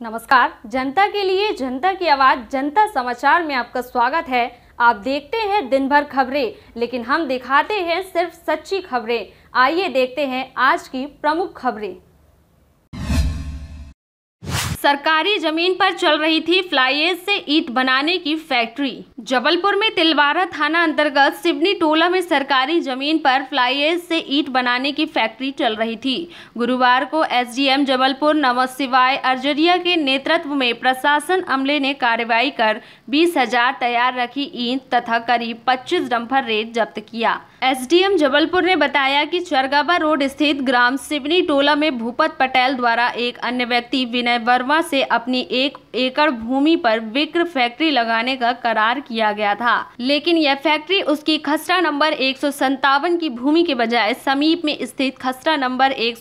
नमस्कार। जनता के लिए जनता की आवाज़, जनता समाचार में आपका स्वागत है। आप देखते हैं दिन भर खबरें, लेकिन हम दिखाते हैं सिर्फ़ सच्ची खबरें। आइए देखते हैं आज की प्रमुख खबरें। सरकारी ज़मीन पर चल रही थी फ्लाईएज से ईट बनाने की फैक्ट्री। जबलपुर में तिलवारा थाना अंतर्गत सिवनी टोला में सरकारी ज़मीन पर फ्लाईएज से ईट बनाने की फैक्ट्री चल रही थी। गुरुवार को एसडीएम जबलपुर नव सिवाय अर्जरिया के नेतृत्व में प्रशासन अमले ने कार्रवाई कर बीस हज़ार तैयार रखी ईंट तथा करीब 25 डंपर रेत जब्त किया। एसडीएम जबलपुर ने बताया कि चरगाबा रोड स्थित ग्राम सिवनी टोला में भूपत पटेल द्वारा एक अन्य व्यक्ति विनय वर्मा से अपनी एक एकड़ भूमि पर विक्र फैक्ट्री लगाने का करार किया गया था। लेकिन यह फैक्ट्री उसकी खसरा नंबर एक सौ सतावन की भूमि के बजाय समीप में स्थित खसरा नंबर एक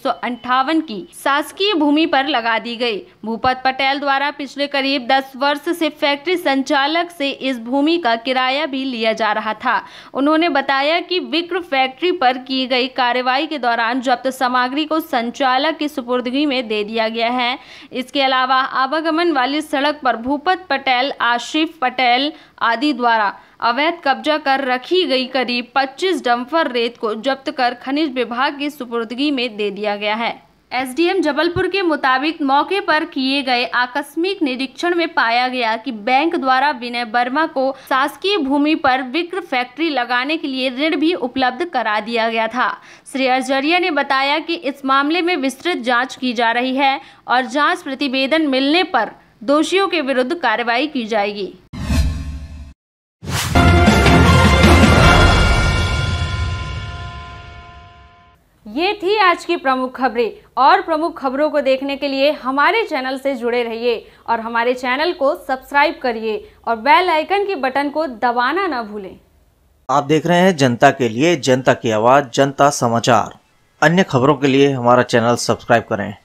की शासकीय भूमि पर लगा दी गई। भूपत पटेल द्वारा पिछले करीब दस वर्ष से फैक्ट्री संचालक से इस भूमि का किराया भी लिया जा रहा था। उन्होंने बताया कि विक्र फैक्ट्री पर की गई कार्रवाई के दौरान जब्त सामग्री को संचालक की सुपुर्दगी में दे दिया गया है। इसके अलावा आवागमन वाली सड़क पर भूपत पटेल, आशिफ पटेल आदि द्वारा अवैध कब्जा कर रखी गई करीब 25 डंपर रेत को जब्त कर खनिज विभाग की सुपुर्दगी में दे दिया गया है। एसडीएम जबलपुर के मुताबिक मौके पर किए गए आकस्मिक निरीक्षण में पाया गया कि बैंक द्वारा विनय वर्मा को शासकीय भूमि पर विक्र फैक्ट्री लगाने के लिए ऋण भी उपलब्ध करा दिया गया था। श्री अर्जरिया ने बताया कि इस मामले में विस्तृत जाँच की जा रही है और जाँच प्रतिवेदन मिलने पर दोषियों के विरुद्ध कार्रवाई की जाएगी। थी आज की प्रमुख खबरें। और प्रमुख खबरों को देखने के लिए हमारे चैनल से जुड़े रहिए और हमारे चैनल को सब्सक्राइब करिए और बेल आइकन के बटन को दबाना ना भूलें। आप देख रहे हैं जनता के लिए जनता की आवाज़, जनता समाचार। अन्य खबरों के लिए हमारा चैनल सब्सक्राइब करें।